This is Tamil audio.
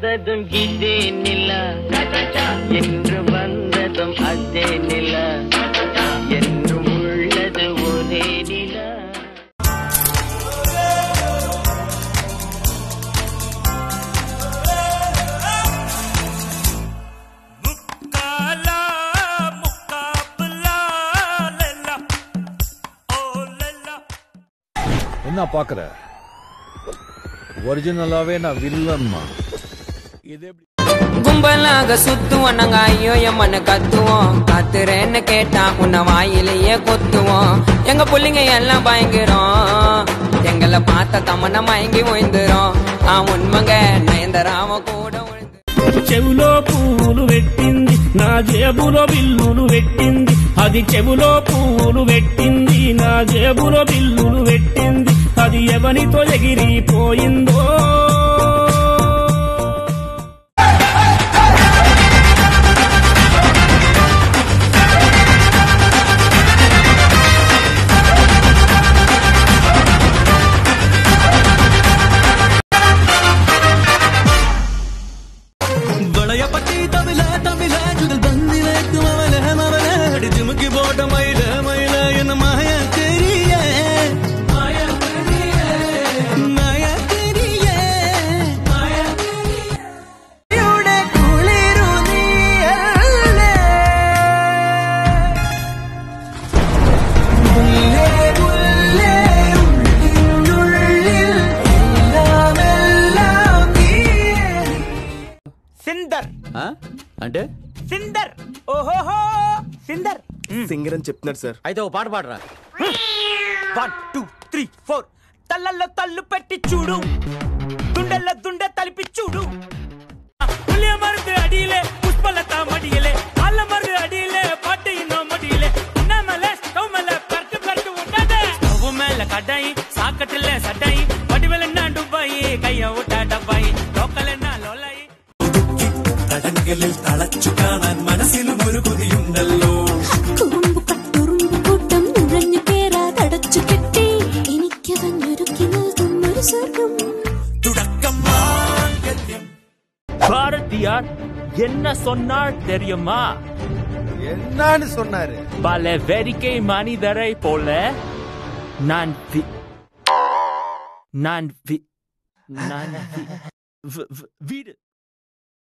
வந்ததும் இதே நில. என்று வந்ததும் அதே நில. என்றும் உள்ளது ஒரே நில. முக்காலா முக்காபுலா லல்லா ஓ லல்லா. என்ன பாக்குற? ஒரிஜினலாவே நான் வில்லன்மா இது எப்படி கும்பலாக சுத்துவோம் நாங்க ஐயோ எம்மன்னு கத்துவோம் கத்துறேன்னு கேட்டா உன்னை வாயிலேயே கொத்துவோம் எங்க புள்ளைங்க எல்லாம் பயங்கரம் எங்களை பார்த்த தமன மயங்கி ஓய்ந்துரும் ஆ உண்மைங்க நயந்தராம கூட விழுந்து చెవులో పువ్వులు పెట్టింది నా జేబులో బిల్లులు పెట్టింది అది చెవులో పువ్వులు పెట్టింది నా జేబులో బిల్లులు పెట్టింది అది ఎవనితో ఎగిరిపోయిందో సిందర్. అంటే? సిందర్. ఓహోహో సిందర్. సింగర్ అని చెప్తున్నాడు సార్. అయితే ఓ పాట పాడరా. One two three four. తల్లల్లో తల్లు పెట్టి చూడు. തടങ്കലിൽ തളച്ചു കാണാൻ മനസ്സിലും ഒരു കൊതിയുണ്ടല്ലോ കുറുമ്പ് കട്ടുറുമ്പ് കൂട്ടം നുഴഞ്ഞു കേറാതടച്ചു കെട്ടി എനിക്കവഞ്ഞൊരുക്കി നൽകുന്നൊരു സ്വർഗം തുടക്കം മാംഗല്യം பாரதியார் என்ன சொன்னார் தெரியுமா என்னன்னு சொன்னாரு பல வேடிக்கை மனிதரை போல நான் வி- நான் வி- நான் வி- வி- வி- வீடு